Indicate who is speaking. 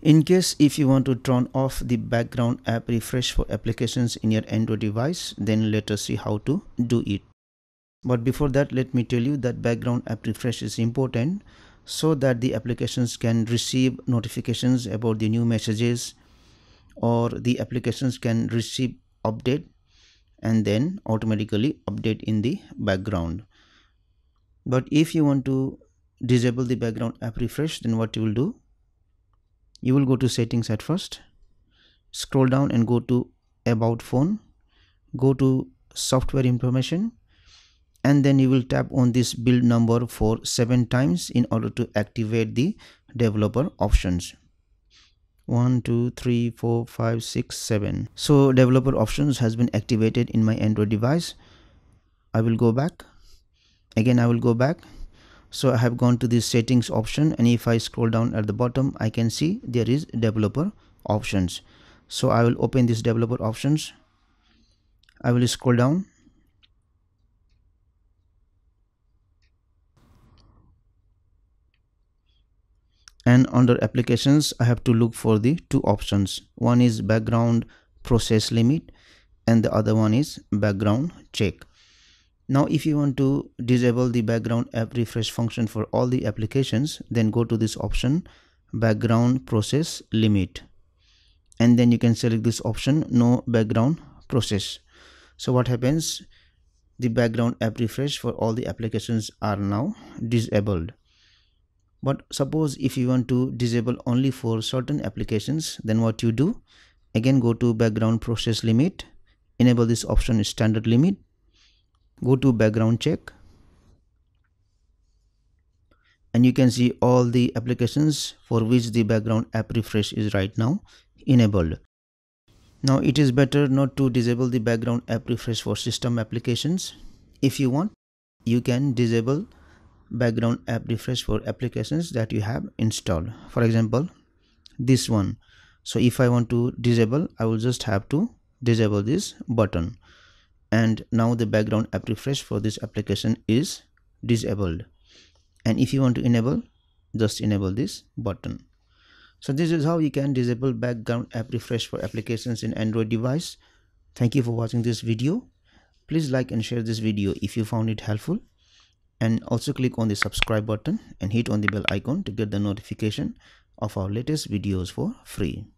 Speaker 1: In case if you want to turn off the background app refresh for applications in your Android device, then let us see how to do it. But before that, let me tell you that background app refresh is important so that the applications can receive notifications about the new messages or the applications can receive update and then automatically update in the background. But if you want to disable the background app refresh, then what you will do? You will go to settings at first. Scroll down and go to about phone. Go to software information. And then you will tap on this build number for seven times in order to activate the developer options. One two three four five six seven. So developer options has been activated in my android device. I will go back. Again i will go back so i have gone to the settings option and if i scroll down at the bottom i can see there is developer options. So i will open this developer options. I will scroll down. And under applications i have to look for the two options. One is background process limit and the other one is background check now if you want to disable the background app refresh function for all the applications then go to this option background process limit. And then you can select this option no background process. So what happens? The background app refresh for all the applications are now disabled. But suppose if you want to disable only for certain applications then what you do? Again go to background process limit enable this option standard limit go to background check. And you can see all the applications for which the background app refresh is right now enabled. Now it is better not to disable the background app refresh for system applications. If you want you can disable background app refresh for applications that you have installed. For example this one. So if i want to disable i will just have to disable this button and now the background app refresh for this application is disabled. And if you want to enable just enable this button. So this is how you can disable background app refresh for applications in android device. Thank you for watching this video. Please like and share this video if you found it helpful. And also click on the subscribe button and hit on the bell icon to get the notification of our latest videos for free